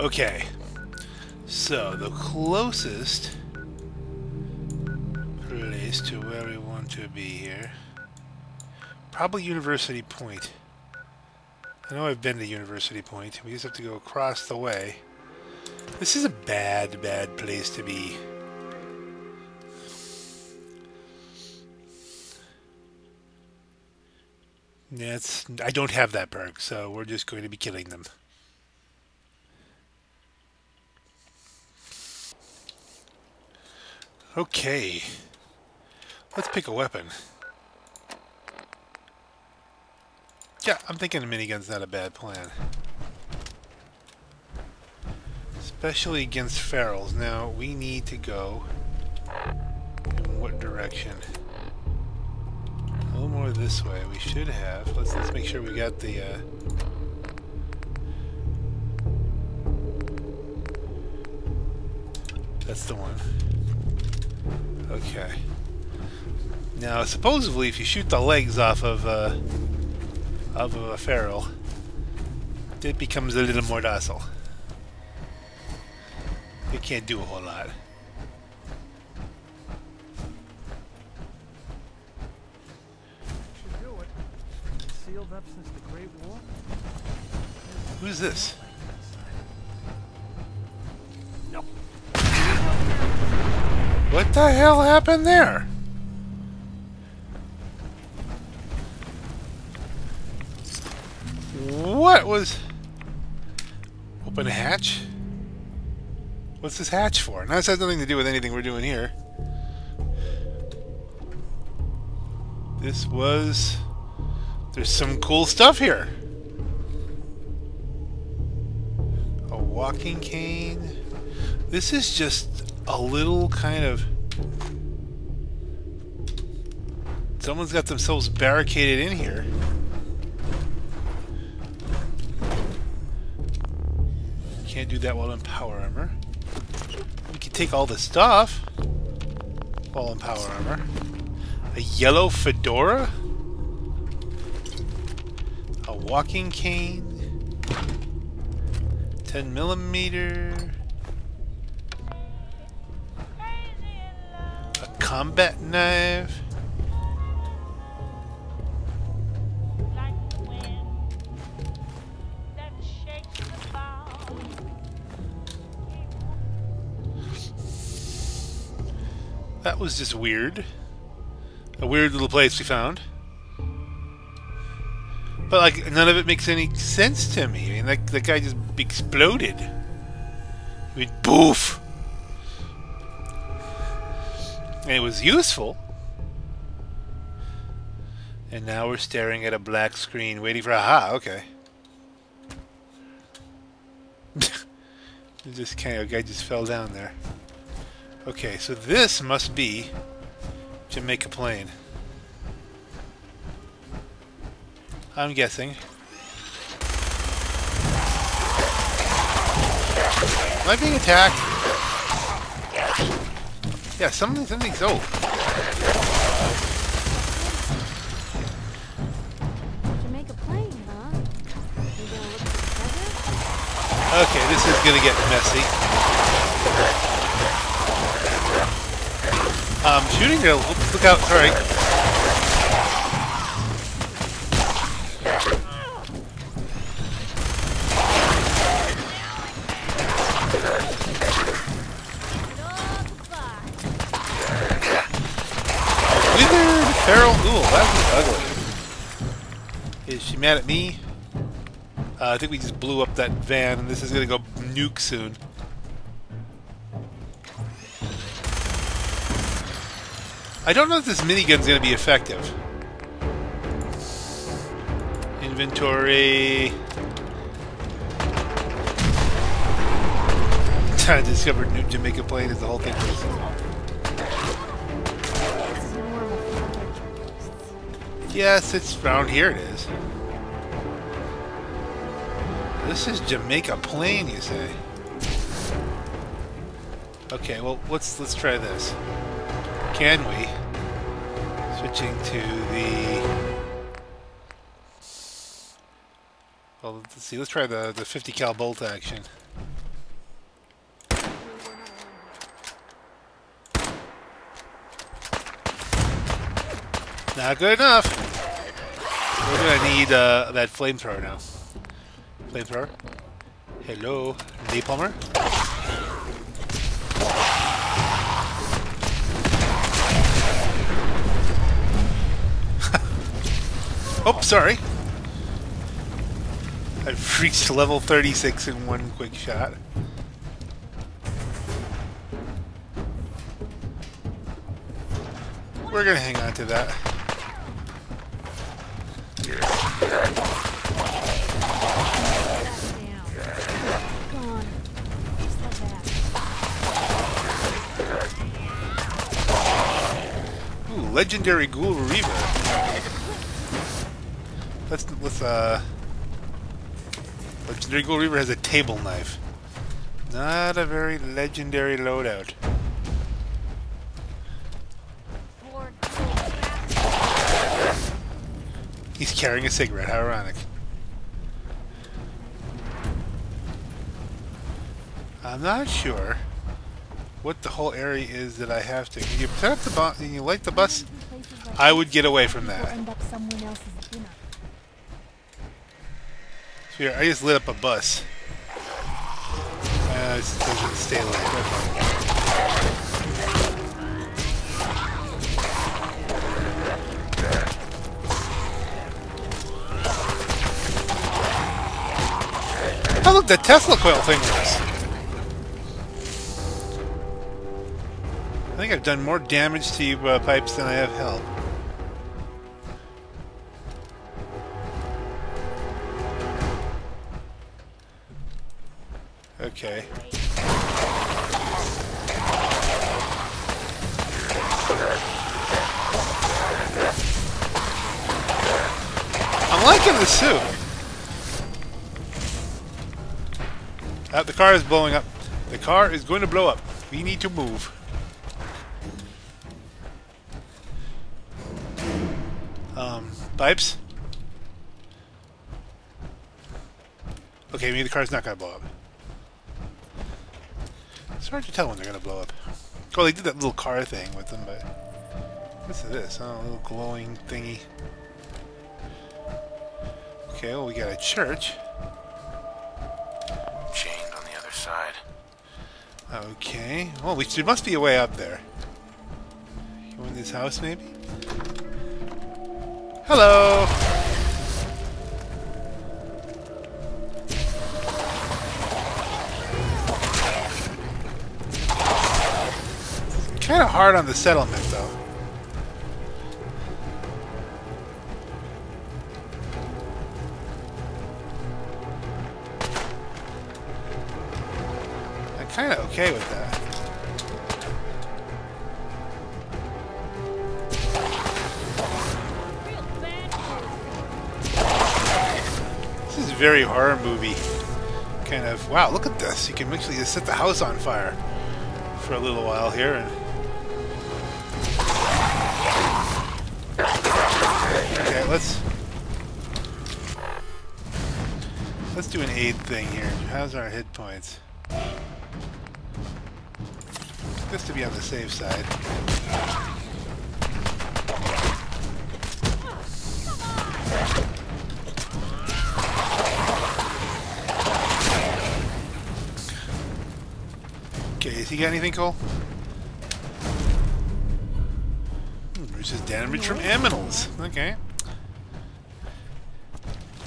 Okay. So, the closest place to where we want to be here. Probably University Point. I know I've been to University Point. We just have to go across the way. This is a bad, bad place to be. It's, I don't have that perk, so we're just going to be killing them. Okay. Let's pick a weapon. Yeah, I'm thinking a minigun's not a bad plan. Especially against ferals. Now, we need to go in what direction? A little more this way. We should have. Let's let's make sure we got the uh, That's the one. Okay. Now, supposedly, if you shoot the legs off of uh, of a feral, it becomes a little more docile. It can't do a whole lot. Who's do What the hell happened there? What was... Open a hatch? What's this hatch for? Now this has nothing to do with anything we're doing here. This was... There's some cool stuff here. A walking cane. This is just a little kind of... Someone's got themselves barricaded in here. Can't do that while in power armor. We can take all the stuff while in power armor. A yellow fedora? A walking cane? 10 millimeter? A combat knife? that. That was just weird. A weird little place we found. But like none of it makes any sense to me. I mean, like the guy just exploded. I mean, boof. And it was useful. And now we're staring at a black screen, waiting for aha. Okay. Just kind of guy just fell down there. Okay, so this must be Jamaica Plain. I'm guessing. Am I being attacked? Yeah, something, something's. Jamaica Plain, huh? You gonna look for treasure? okay, this is gonna get messy. Um, shooting. Look look out! Sorry. Mad at me? Uh, I think we just blew up that van, and this is gonna go nuke soon. I don't know if this minigun's gonna be effective. Inventory. I discovered New Jamaica Plain is the whole thing. Yes, it's around here. It is. This is Jamaica Plain, you say? Okay, well, let's let's try this. Can we? Switching to the. Well, let's see. Let's try the the 50 cal bolt action. Not good enough. We're gonna need uh, that flamethrower now. Flamethrower. Hello, napalmer. oh, sorry. I've reached level 36 in one quick shot. We're gonna hang on to that. That legendary ghoul reaver. Let's let's uh. Legendary ghoul reaver has a table knife. Not a very legendary loadout. He's carrying a cigarette. How ironic. I'm not sure what the whole area is that I have to. Can you set up the bus? Can you light the bus? I would get away from that. end up someone else's dinner. So here, I just lit up a bus. Uh, it doesn't stay lit. Okay. Oh look, the Tesla coil thing works. Think I've done more damage to uh, pipes than I have help. Okay. I'm liking the suit. Uh, the car is blowing up. The car is going to blow up. We need to move. Pipes? Okay, maybe the car's not going to blow up. It's hard to tell when they're going to blow up. Well, they did that little car thing with them, but... What's this? Oh, a little glowing thingy. Okay, well, we got a church. Chained on the other side. Okay. Well, we, there must be a way up there. You in this house, maybe? Hello! Kind of hard on the settlement, very horror movie. Kind of. Wow, look at this. You can actually just set the house on fire for a little while here. And... Okay, let's. Let's do an aid thing here. How's our hit points? Just to be on the safe side. He got anything cool? Hmm, Reduces damage from aminals. Okay.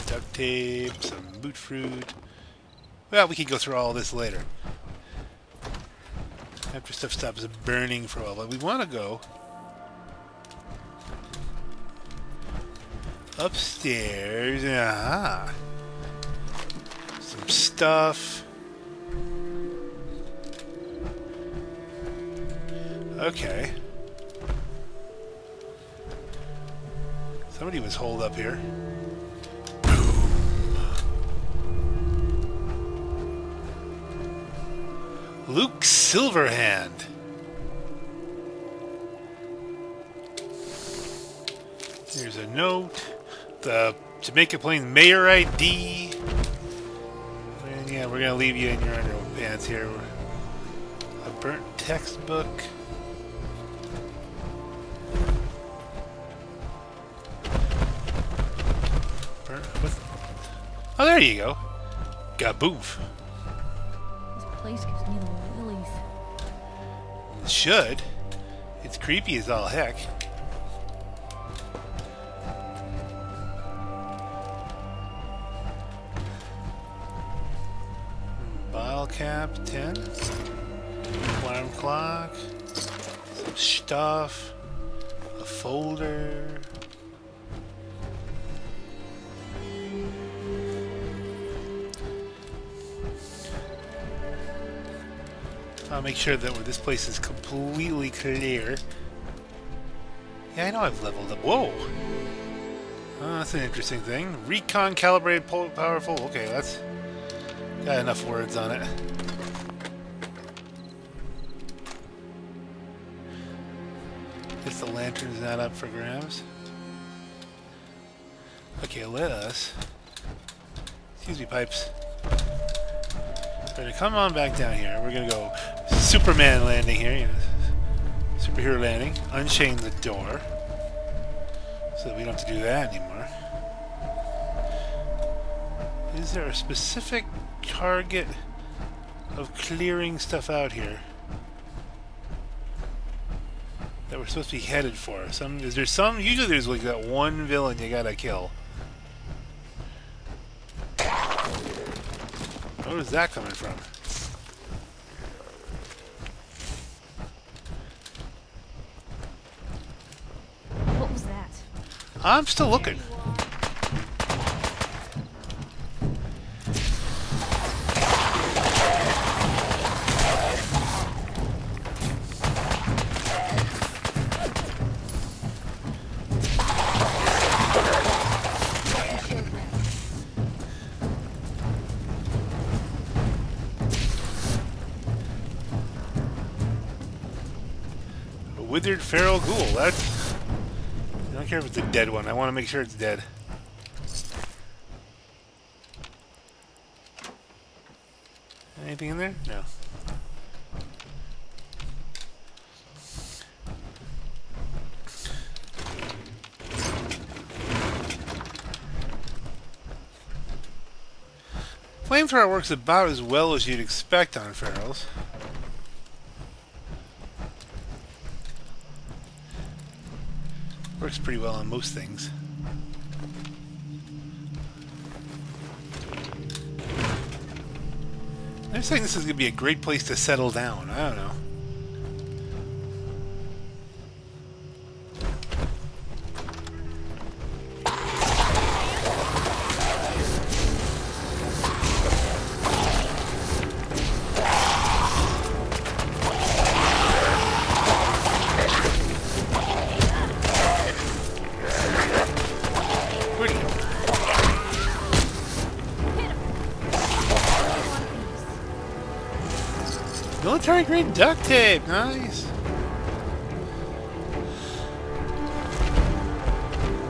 Duct tape, some boot fruit. Well, we can go through all this later. After stuff stops burning for a while. But we want to go upstairs. Aha. Some stuff. Okay. Somebody was holed up here. Luke Silverhand. Here's a note. The Jamaica Plains Mayor ID. And yeah, we're gonna leave you in your underpants here. A burnt textbook. You go. Gaboof. This place gives me the willies. It should. It's creepy as all heck. Bottle cap, 10. Alarm clock. Some stuff. A folder. I'll make sure that this place is completely clear. Yeah, I know I've leveled up. Whoa! Oh, that's an interesting thing. Recon calibrated powerful. Okay, that's got enough words on it. Guess the lantern's not up for grabs. Okay, let us. Excuse me, pipes. Gonna come on back down here. We're gonna go Superman landing here. Superhero landing. Unchain the door. So that we don't have to do that anymore. Is there a specific target of clearing stuff out here? That we're supposed to be headed for? Some is there some usually there's like that one villain you gotta kill. Where is that coming from? What was that? I'm still looking. A withered feral ghoul. That's. Care if it's a dead one. I want to make sure it's dead. Anything in there? No. Flamethrower works about as well as you'd expect on ferals. Works pretty well on most things. They're saying this is going to be a great place to settle down. I don't know. Duct tape, nice.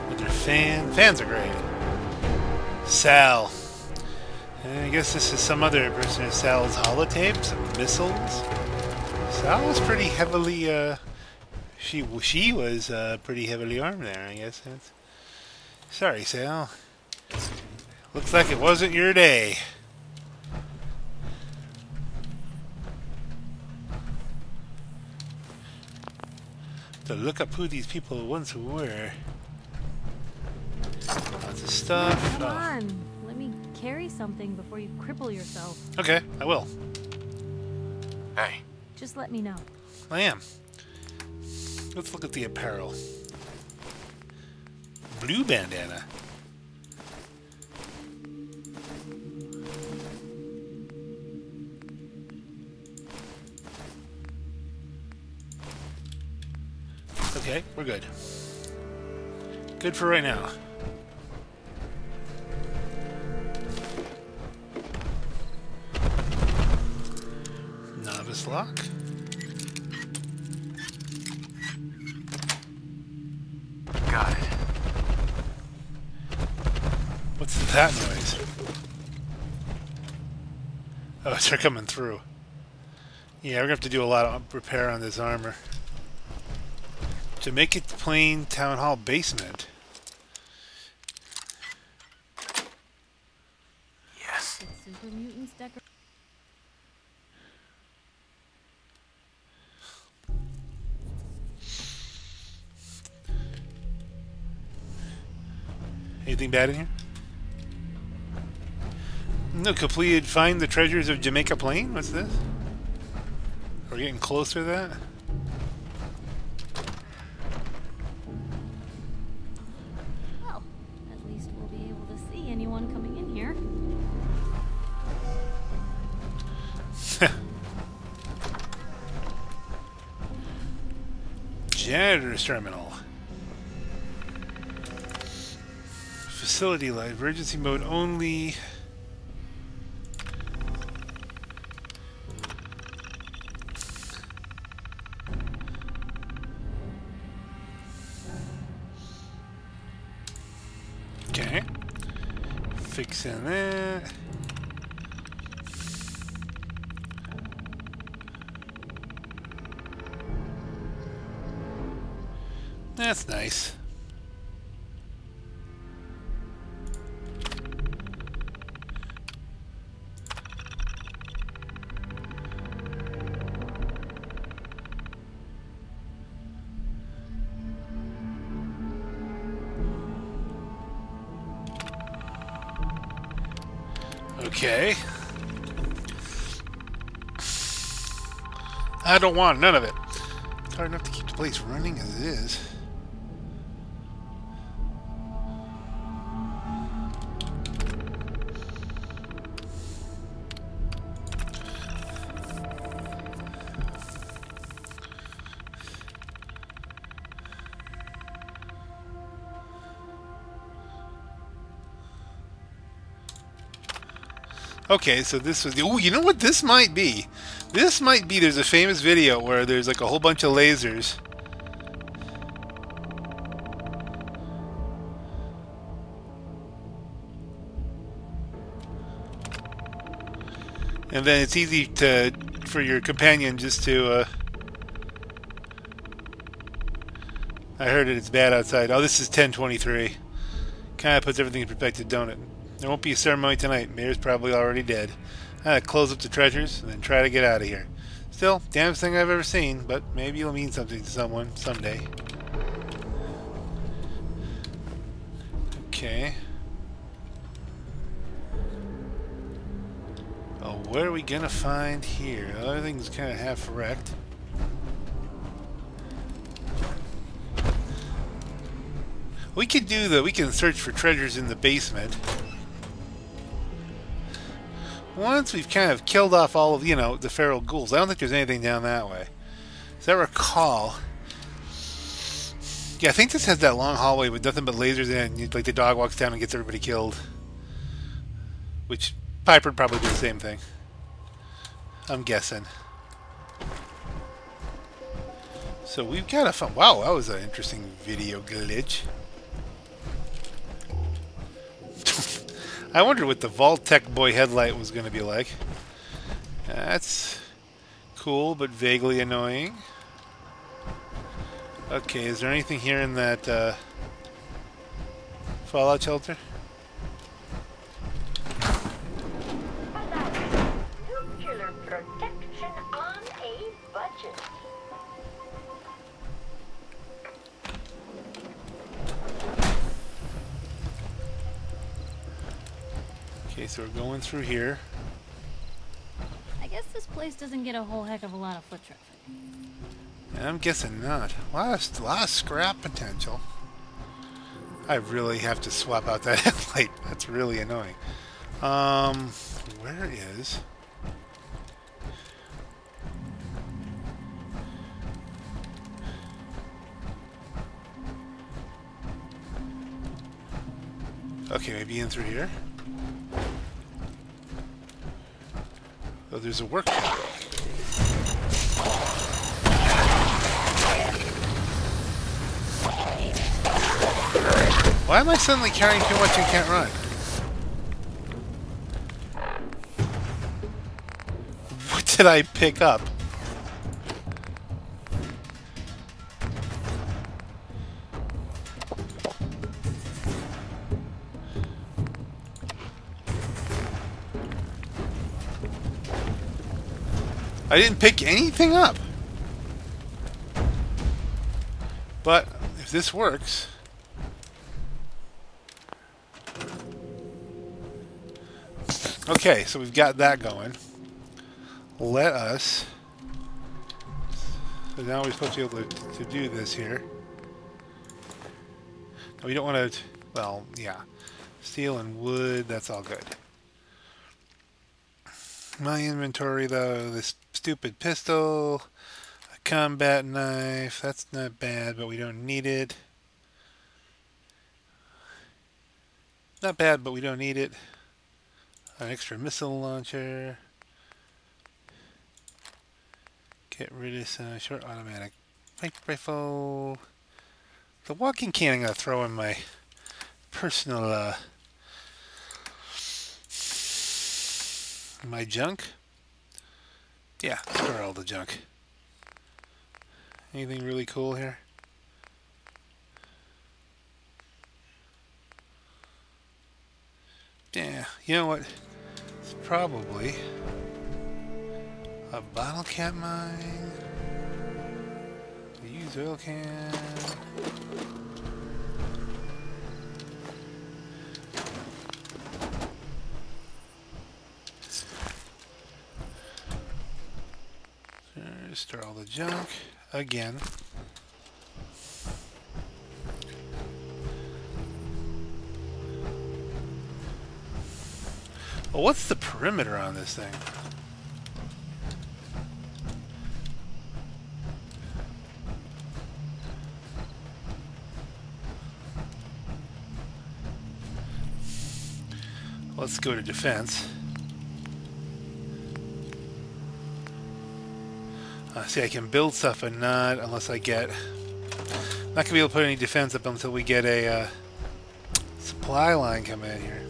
With their fan, fans are great. Sal. I guess this is some other person. Sal's holotape, some missiles. Sal was pretty heavily. Uh, she she was uh, pretty heavily armed there. I guess. That's, sorry, Sal. Looks like it wasn't your day. To look up who these people once were. Lots of stuff. Come Oh, on. Let me carry something before you cripple yourself. okay, I will. Hey, Just let me know. I am. Let's look at the apparel. Blue bandana. Okay, we're good. Good for right now. Novice lock. got it. What's that noise? Oh, they're coming through. Yeah, we're gonna have to do a lot of repair on this armor. Jamaica Plain Town Hall basement. Yes. Anything bad in here? No, completed. Find the treasures of Jamaica Plain? What's this? We're getting closer to that? Janitor's terminal. Facility light, emergency mode only. Okay. I don't want none of it. It's hard enough to keep the place running as it is. Okay, so this was. Oh, you know what this might be? This might be. There's a famous video where there's like a whole bunch of lasers. And then it's easy to for your companion just to. Uh, I heard it. It's bad outside. Oh, this is 1023. Kind of puts everything in perspective, don't it? There won't be a ceremony tonight. Mayor's probably already dead. I gotta close up the treasures and then try to get out of here. Still, damnest thing I've ever seen, but maybe it'll mean something to someone someday. Okay. Oh, what are we gonna find here? Everything's kind of half wrecked. We could do the. We can search for treasures in the basement. Once we've kind of killed off all of, you know, the feral ghouls. I don't think there's anything down that way. As I recall... Yeah, I think this has that long hallway with nothing but lasers in. Like the dog walks down and gets everybody killed. Which Piper would probably do the same thing. I'm guessing. So we've got a fun... Wow, that was an interesting video glitch. I wondered what the Vault-Tec Boy headlight was going to be like. That's cool, but vaguely annoying. Okay, is there anything here in that uh, fallout shelter? Okay, so we're going through here. I guess this place doesn't get a whole heck of a lot of foot traffic. And I'm guessing not. A lot of, lot of scrap potential. I really have to swap out that headlight. That's really annoying. Um, where is... Okay, maybe in through here. Oh, there's a workshop. Why am I suddenly carrying too much and can't run? What did I pick up? I didn't pick anything up. But if this works, Okay, so we've got that going. Let us... So now we're supposed to be able to, to do this here. We don't want to... Well, yeah. Steel and wood, that's all good. My inventory, though, this stupid pistol, a combat knife, that's not bad, but we don't need it. Not bad, but we don't need it. An extra missile launcher. Get rid of some short automatic rifle. The walking can I'm going to throw in my personal, uh, my junk. Yeah, store all the junk. Anything really cool here? Yeah, you know what? It's probably a bottle cap mine. A used oil can. Uh, Store all the junk again. Well, what's the perimeter on this thing? Let's go to defense. Uh, see, I can build stuff, but not unless I get... Not going to be able to put any defense up until we get a uh, supply line come in here.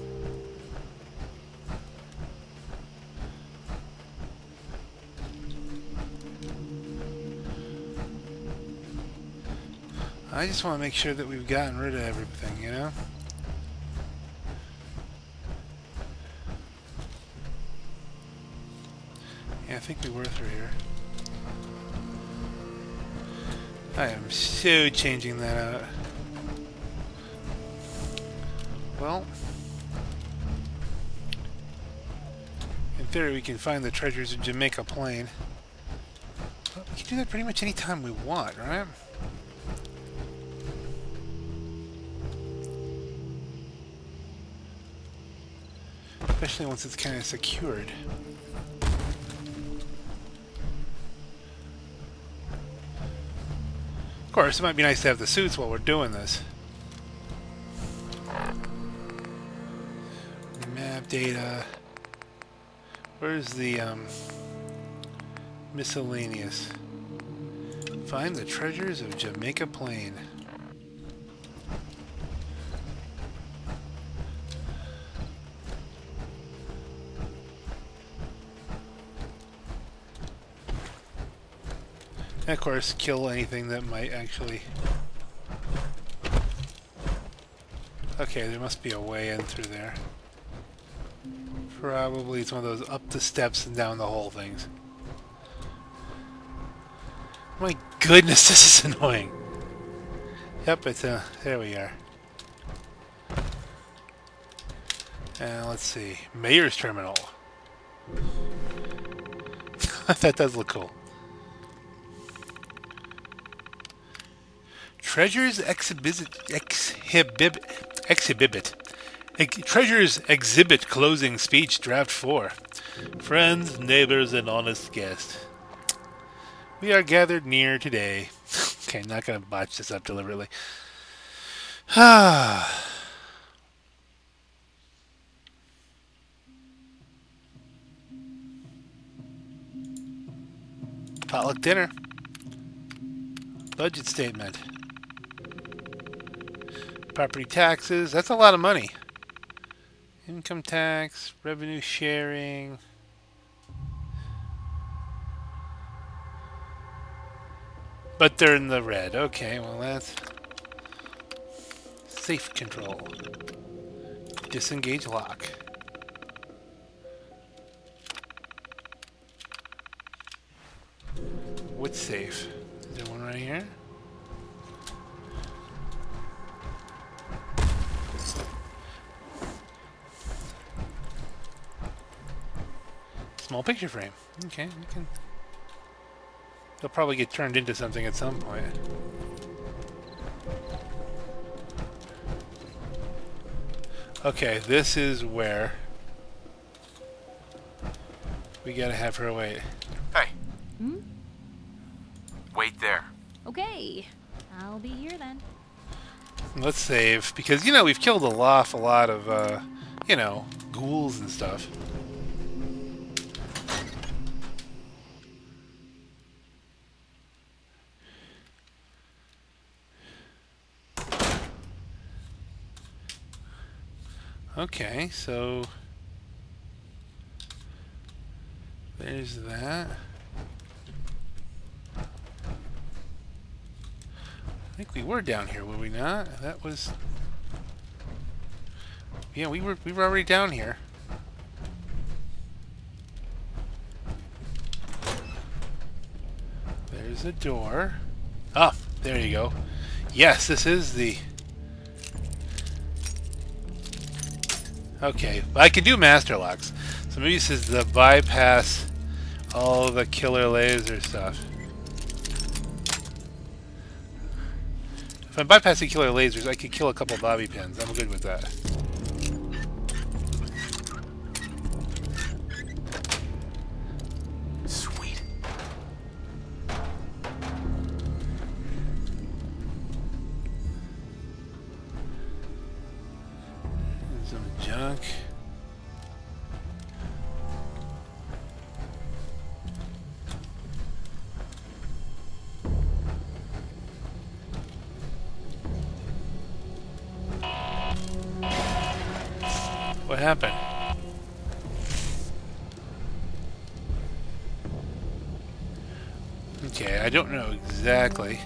I just want to make sure that we've gotten rid of everything, you know? Yeah, I think we were through here. I am so changing that out. Well, in theory we can find the treasures of Jamaica Plain. But we can do that pretty much anytime we want, right? Especially once it's kind of secured. Course, it might be nice to have the suits while we're doing this. Map data. Where's the um, miscellaneous? Find the treasures of Jamaica Plain. And of course, kill anything that might actually... Okay, there must be a way in through there. Probably it's one of those up the steps and down the hole things. My goodness, this is annoying. Yep, it's there we are. And let's see, Mayor's Terminal. that does look cool. Treasures exhibit exhibit exhibit Ex Treasures exhibit closing speech draft 4. Friends, neighbors, and honest guests. We are gathered near today. okay, I'm not going to botch this up deliberately. Ah. Potluck dinner. Budget statement. Property taxes. That's a lot of money. Income tax, revenue sharing. But they're in the red. Okay, well that's... Safe control. Disengage lock. What's safe? Is there one right here? Small picture frame. Okay, you can. They'll probably get turned into something at some point. Okay, this is where we gotta have her wait. Hey. Hmm? Wait there. Okay. I'll be here then. Let's save because you know we've killed a lot, a lot of uh, you know ghouls and stuff. Okay, so there's that. I think we were down here, were we not? That was Yeah, we were we were already down here. There's a door. Ah, there you go. Yes, this is the Okay, I can do master locks. So maybe this is the bypass all the killer laser stuff. If I'm bypassing killer lasers, I could kill a couple bobby pins. I'm good with that. What happened? Okay, I don't know exactly.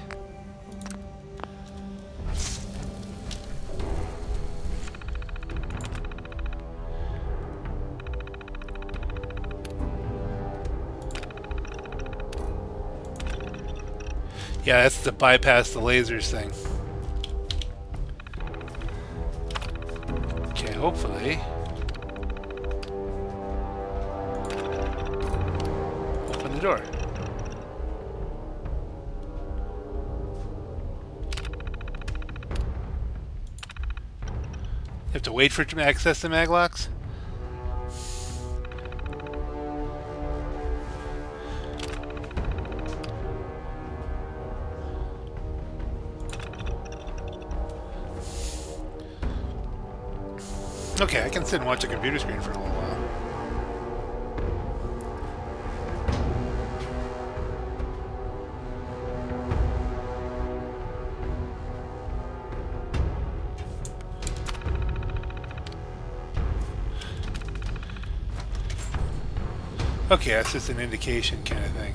Yeah, that's to bypass the lasers thing. Okay, hopefully. Have to wait for it to access the maglocks? Okay, I can sit and watch a computer screen for a little while. Okay, that's just an indication kind of thing.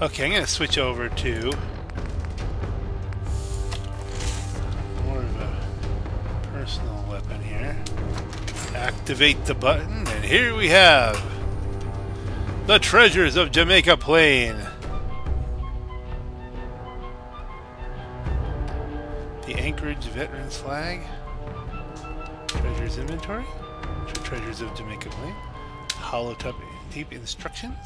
Okay, I'm going to switch over to more of a personal weapon here. Activate the button, and here we have the treasures of Jamaica Plain. The Anchorage Veterans Flag. Treasures Inventory. Treasures of Jamaica Plain. Holotape tape instructions.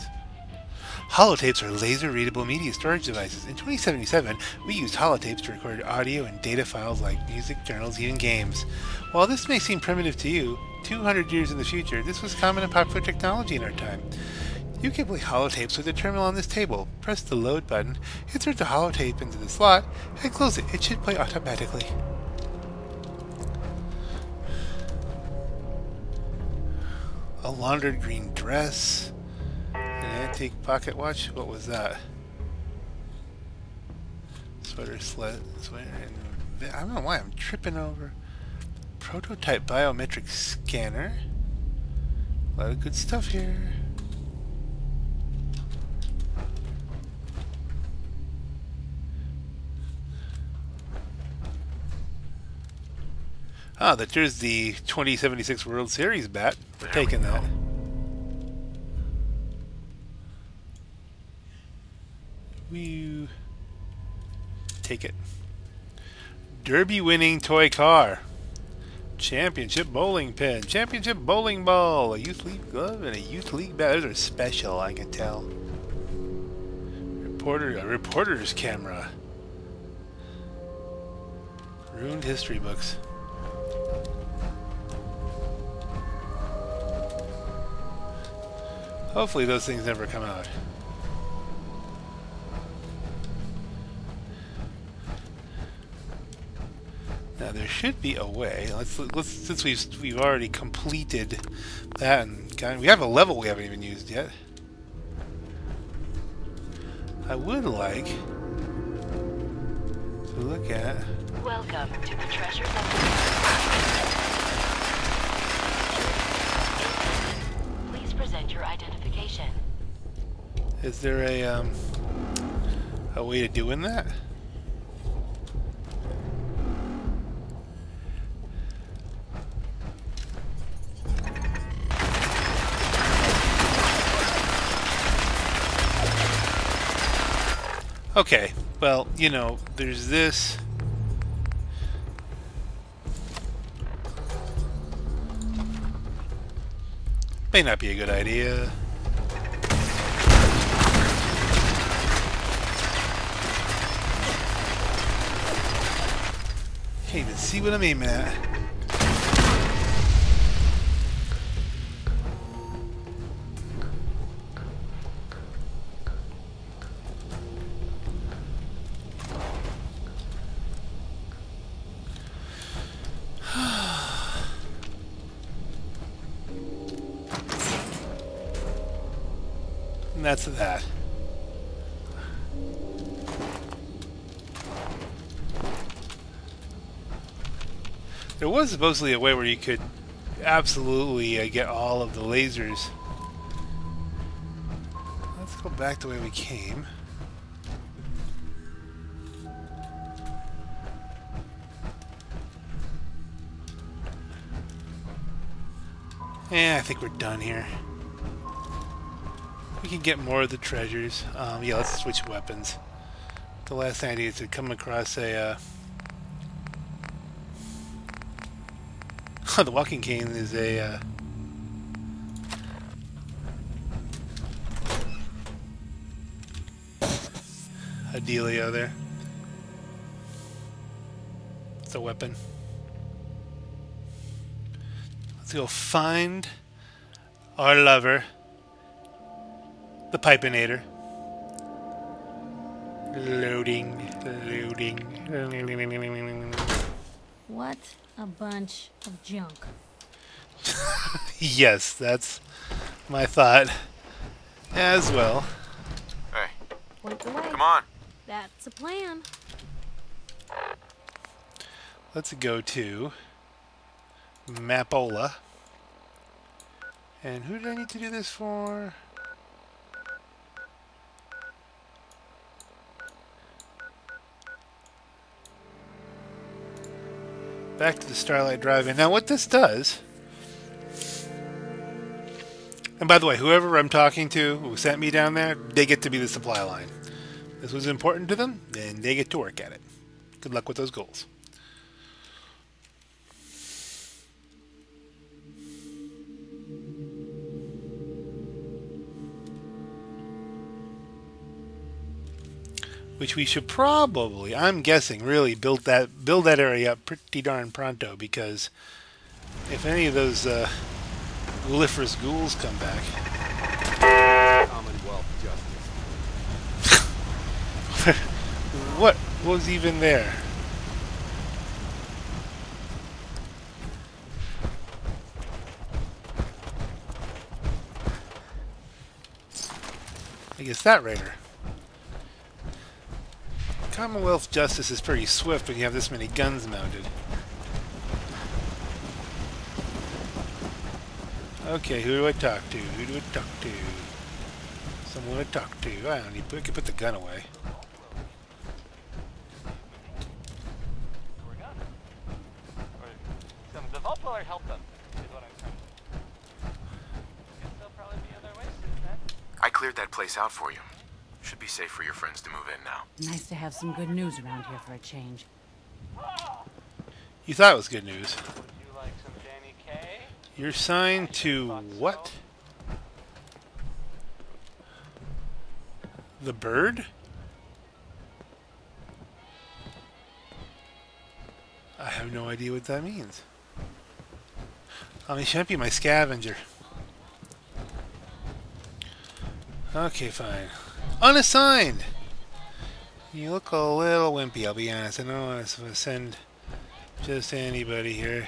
Holotapes are laser-readable media storage devices. In 2077, we used holotapes to record audio and data files like music, journals, even games. While this may seem primitive to you, 200 years in the future, this was common and popular technology in our time. You can play holotapes with the terminal on this table. Press the load button, insert the holotape into the slot, and close it. It should play automatically. A laundered green dress. An antique pocket watch? What was that? Sweater, sled, sweater, and I don't know why I'm tripping over. Prototype biometric scanner. A lot of good stuff here. Ah, that there's the 2076 World Series bat. We're There taking that. We take it. Derby winning toy car. Championship bowling pin, championship bowling ball, a youth league glove, and a youth league bat. Those are special, I can tell. Reporter, a reporter's camera. Ruined history books. Hopefully those things never come out. Now there should be a way. Let's let's since we've we've already completed that and we have a level we haven't even used yet. I would like to look at. Welcome to the treasures of Please present your identification. Is there a um a way to doing that? Okay, well, you know, there's this. May not be a good idea. Can't even see what I'm aiming at. Was supposedly a way where you could absolutely uh, get all of the lasers. Let's go back the way we came. Yeah, I think we're done here. We can get more of the treasures. Um, yeah, let's switch weapons. The last thing I need is to come across a... Uh... the walking cane is a... Uh... A dealio there. It's a weapon. Let's go find our lover the Pipinator. Loading, loading. What a bunch of junk. yes, that's my thought as well. Hey, Point the way. come on. That's a plan. Let's go to Mapola. And who did I need to do this for? Back to the Starlight Drive-In. Now, what this does... And by the way, whoever I'm talking to who sent me down there, they get to be the supply line. This was important to them, and they get to work at it. Good luck with those goals. Which we should probably, I'm guessing, really build that build that area up pretty darn pronto because if any of those uh, ghouls come back, Commonwealth justice. what was even there? I guess that raider. Commonwealth justice is pretty swift when you have this many guns mounted. Okay, who do I talk to? Who do I talk to? Someone to talk to. I don't need. I can put the gun away. The vault dweller helped them, is what I'm trying to Guess there'll probably be other ways to do that. I cleared that place out for you. Should safe for your friends to move in now. Nice to have some good news around here for a change. You thought it was good news. Would you like You're signed to what? The bird? I have no idea what that means. Um, he should be my scavenger. Okay, fine. Unassigned! You look a little wimpy, I'll be honest. I don't want to send just anybody here.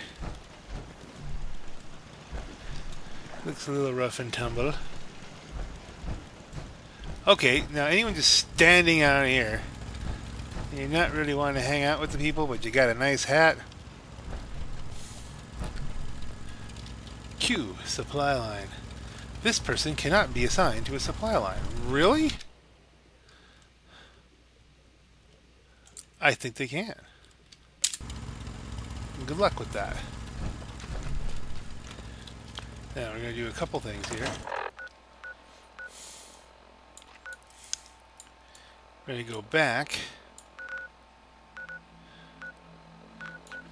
Looks a little rough and tumble. Okay, now anyone just standing out here, you're not really wanting to hang out with the people, but you got a nice hat. Q, supply line. This person cannot be assigned to a supply line. Really? I think they can. Good luck with that. Now we're going to do a couple things here. We're going to go back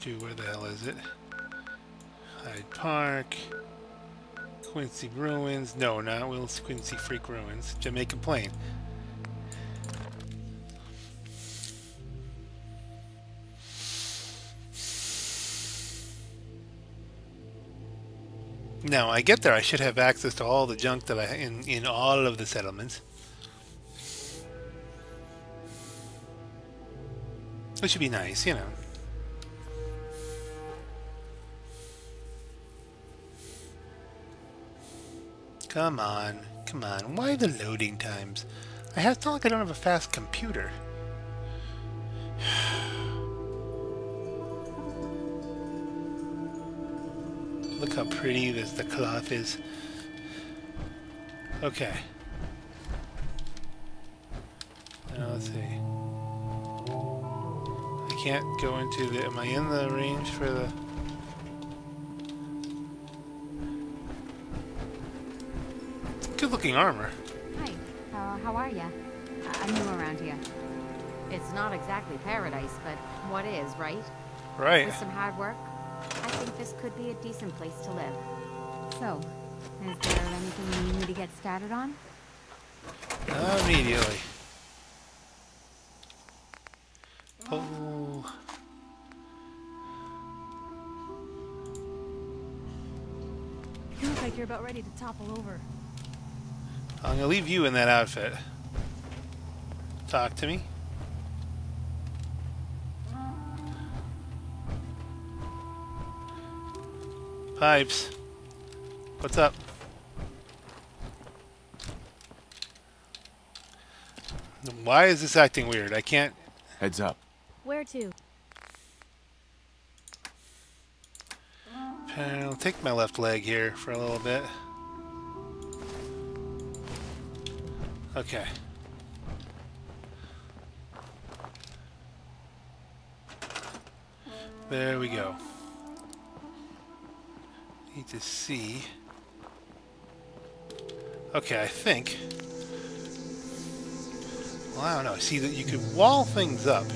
to where the hell is it? Hyde Park, Quincy Ruins. No, not Will's Quincy Freak Ruins. Jamaican Plain. Now, I get there, I should have access to all the junk that I in in all of the settlements. Which should be nice, you know. Come on, come on. Why the loading times? I have not like I don't have a fast computer. Look how pretty this the cloth is. Okay. Now let's see. I can't go into the. Am I in the range for the? Good looking armor. Hi, how, how are ya? I'm new around here. It's not exactly paradise, but what is, right? Right. With some hard work, think this could be a decent place to live. So, is there anything you need me to get started on? Immediately. Oh. You look like you're about ready to topple over. I'm gonna leave you in that outfit. Talk to me. Pipes. What's up? Why is this acting weird? I can't. Heads up. Where to? I'll take my left leg here for a little bit. Okay. There we go. Need to see. Okay, I think. Well, I don't know. See that you could wall things up.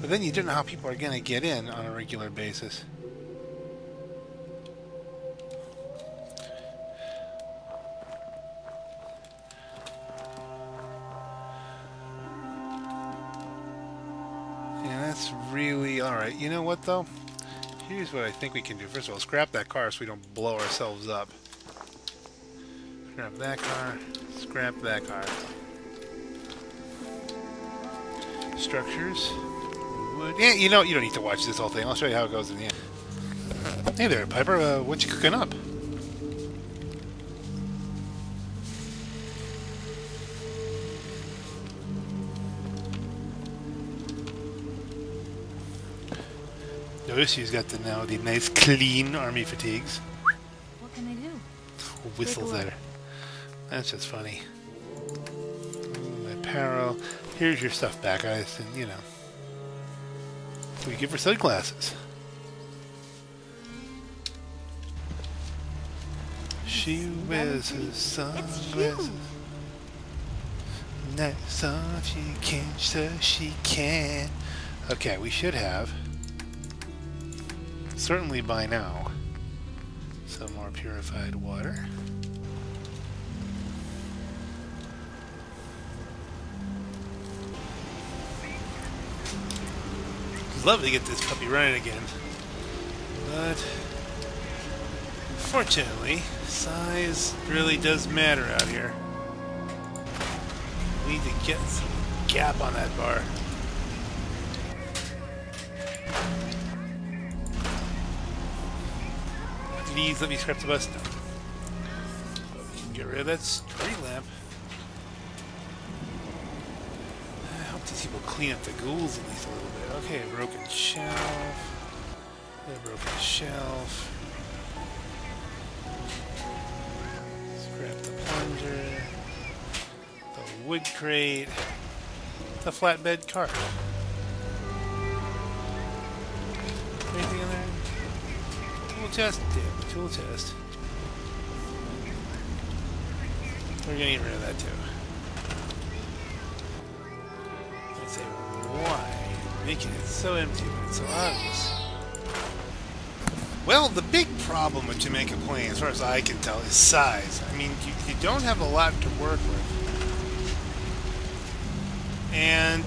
But then you don't know how people are going to get in on a regular basis. Yeah, that's really... Alright, you know what, though? Here's what I think we can do. First of all, scrap that car so we don't blow ourselves up. Scrap that car. Scrap that car. Structures. Wood. Yeah, you know, you don't need to watch this whole thing. I'll show you how it goes in the end. Hey there, Piper. Uh, what you cooking up? Notice he's got the now the nice clean army fatigues. What can I do? Whistles at her. That's just funny. Mm, Ooh, apparel. Here's your stuff back, I said, you know. We give her sunglasses. She wears her sunglasses. Nice on she can, so she can. Okay, we should have certainly by now. Some more purified water. Love to get this puppy running again. But unfortunately, size really does matter out here. We need to get some gap on that bar. Please let me scrap the bus. We can get rid of that street lamp. I hope these people clean up the ghouls at least a little bit. Okay, a broken shelf. A broken shelf. Scrap the plunger. The wood crate. The flatbed cart. Chest? Damn, tool chest. We're gonna get rid of that too. I'd say, why? Making it so empty when it's so obvious. Well, the big problem with Jamaica Plain, as far as I can tell, is size. I mean, you, you don't have a lot to work with. And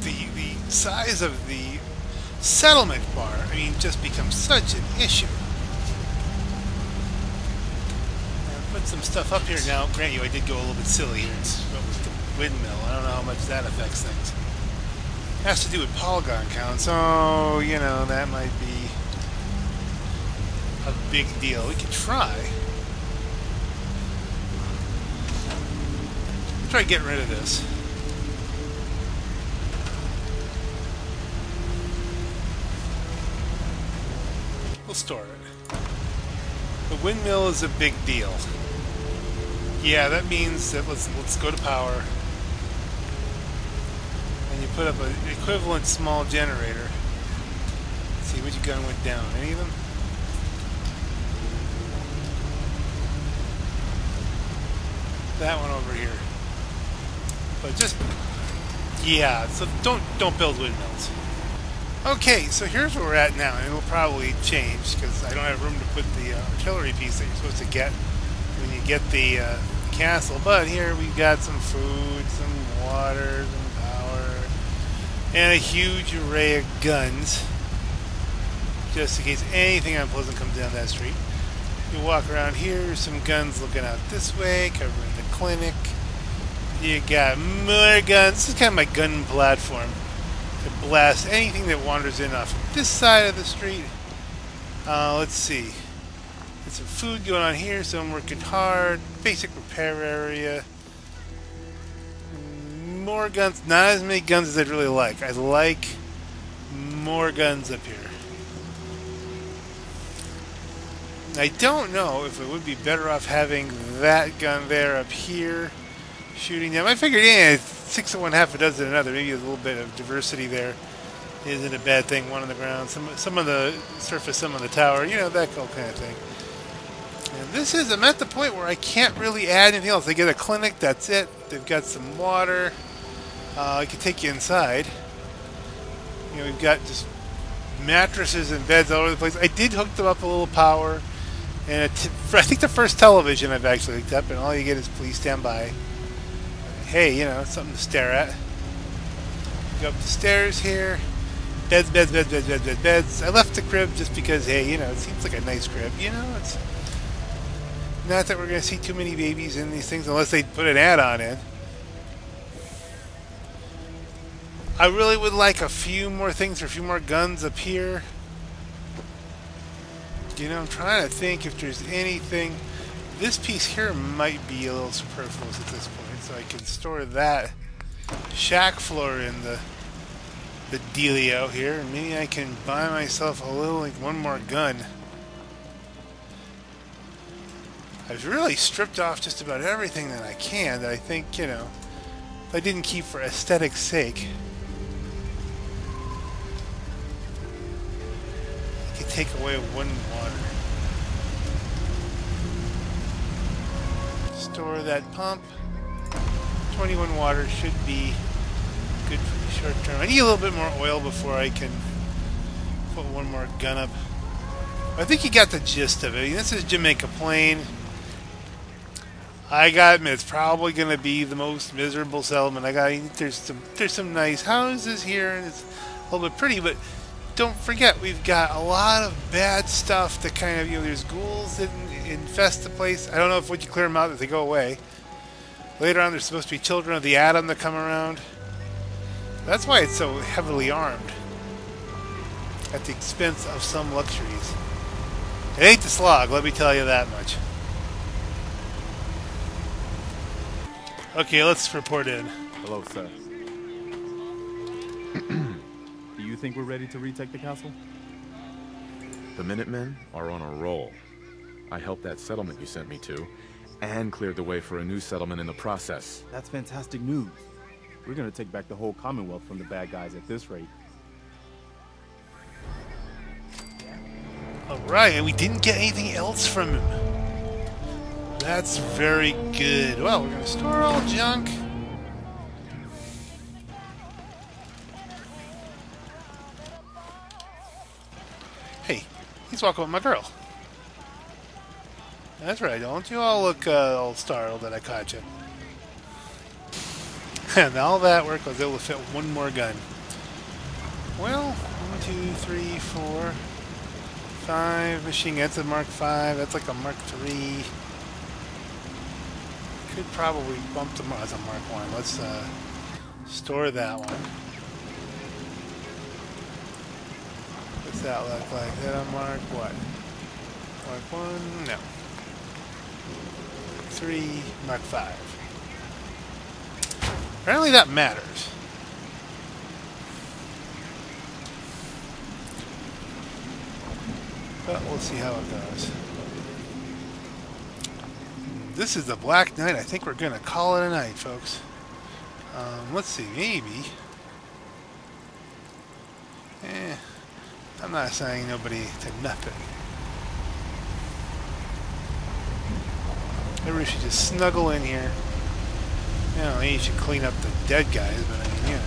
the, the size of the settlement bar, I mean, just becomes such an issue. I'll put some stuff up here now. Grant you, I did go a little bit silly here with the windmill. I don't know how much that affects things. It has to do with polygon counts. Oh, you know, that might be a big deal. We could try. Try getting rid of this. We'll store it. The windmill is a big deal. Yeah, that means that let's let's go to power. And you put up an equivalent small generator. Let's see which gun went down. Any of them? That one over here. But just yeah, so don't don't build windmills. Okay, so here's where we're at now, and it'll probably change because I don't have room to put the uh, artillery piece that you're supposed to get when you get the uh, castle. But here we've got some food, some water, some power, and a huge array of guns, just in case anything unpleasant comes down that street. You walk around here, some guns looking out this way, covering the clinic. You got more guns. This is kind of my gun platform blast anything that wanders in off this side of the street. Uh, let's see. There's some food going on here, so I'm working hard. Basic repair area. More guns. Not as many guns as I'd really like. I like more guns up here. I don't know if it would be better off having that gun there up here shooting them. I figured, yeah, six of one, half a dozen another. Maybe a little bit of diversity there isn't a bad thing. One on the ground, some some on the surface, some on the tower. You know that kind of thing. And this is, I'm at the point where I can't really add anything else. They get a clinic, that's it. They've got some water. Uh, I can take you inside. You know, we've got just mattresses and beds all over the place. I did hook them up a little power. And I think the first television I've actually hooked up, and all you get is please stand by. Hey, you know, something to stare at. Go up the stairs here. Beds, beds, beds, beds, beds, beds, beds. I left the crib just because, hey, you know, it seems like a nice crib. You know, it's not that we're going to see too many babies in these things unless they put an add-on in. I really would like a few more things or a few more guns up here. You know, I'm trying to think if there's anything. This piece here might be a little superfluous at this point, so I can store that shack floor in the the dealio here, maybe I can buy myself a little, like one more gun. I've really stripped off just about everything that I can that I think, you know, I didn't keep for aesthetic's sake. I could take away one water. Store that pump. 21 water should be good for the short term. I need a little bit more oil before I can Put one more gun up. I think you got the gist of it. This is Jamaica Plain. I got it's probably going to be the most miserable settlement. I got there's some there's some nice houses here, and it's a little bit pretty, but don't forget we've got a lot of bad stuff that kind of you know there's ghouls that infest the place. I don't know if once you clear them out that they go away. Later on, there's supposed to be children of the atom that come around. That's why it's so heavily armed, at the expense of some luxuries. It ain't the slog, let me tell you that much. Okay, let's report in. Hello, sir. Do you think we're ready to retake the castle? The Minutemen are on a roll. I helped that settlement you sent me to, and cleared the way for a new settlement in the process. That's fantastic news. We're gonna take back the whole Commonwealth from the bad guys at this rate. Alright, and we didn't get anything else from him. That's very good. Well, we're going to store all junk. Hey, he's walking with my girl. That's right, don't you all look uh, all startled that I caught you. and all that work was able to fit one more gun. Well, one, two, three, four, five machine guns. That's a Mark Five. That's like a Mark Three. Could probably bump them as a Mark One. Let's uh, store that one. What's that look like? Is that a Mark what? Mark One? No. Three, Mark Five. Apparently that matters. But we'll see how it goes. This is the Black Knight. I think we're going to call it a night, folks. Um, let's see, maybe. Eh, I'm not saying nobody to nothing. Everybody should just snuggle in here. You know, you should clean up the dead guys, but I mean, you know.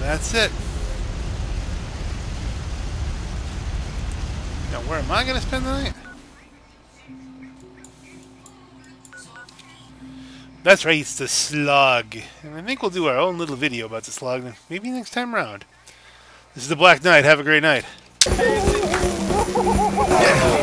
That's it. Now, where am I going to spend the night? That's right, it's the slog. And I think we'll do our own little video about the slog maybe next time around. This is the Black Knight. Have a great night. Yeah.